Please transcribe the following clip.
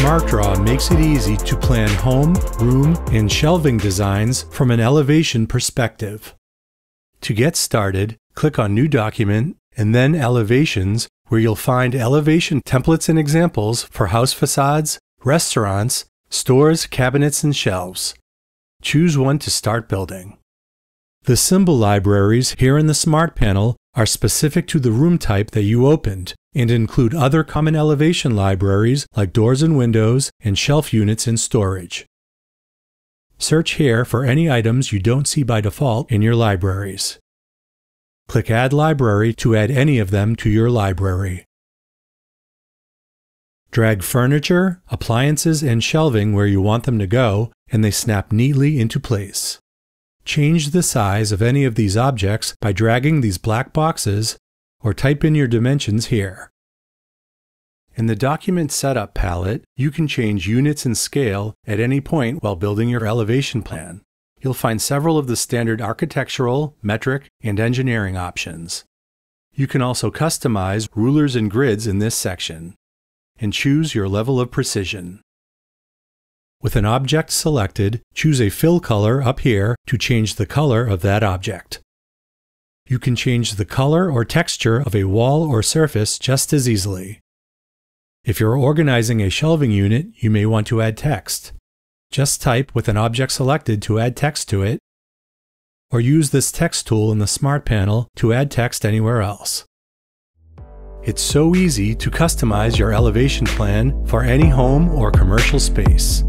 SmartDraw makes it easy to plan home, room, and shelving designs from an elevation perspective. To get started, click on New Document and then Elevations, where you'll find elevation templates and examples for house facades, restaurants, stores, cabinets, and shelves. Choose one to start building. The symbol libraries here in the Smart Panel are specific to the room type that you opened and include other common elevation libraries like doors and windows and shelf units in storage. Search here for any items you don't see by default in your libraries. Click Add Library to add any of them to your library. Drag furniture, appliances, and shelving where you want them to go, and they snap neatly into place. Change the size of any of these objects by dragging these black boxes or type in your dimensions here. In the Document Setup palette, you can change units and scale at any point while building your elevation plan. You'll find several of the standard architectural, metric, and engineering options. You can also customize rulers and grids in this section, and choose your level of precision. With an object selected, choose a fill color up here to change the color of that object. You can change the color or texture of a wall or surface just as easily. If you're organizing a shelving unit, you may want to add text. Just type with an object selected to add text to it, or use this text tool in the Smart Panel to add text anywhere else. It's so easy to customize your elevation plan for any home or commercial space.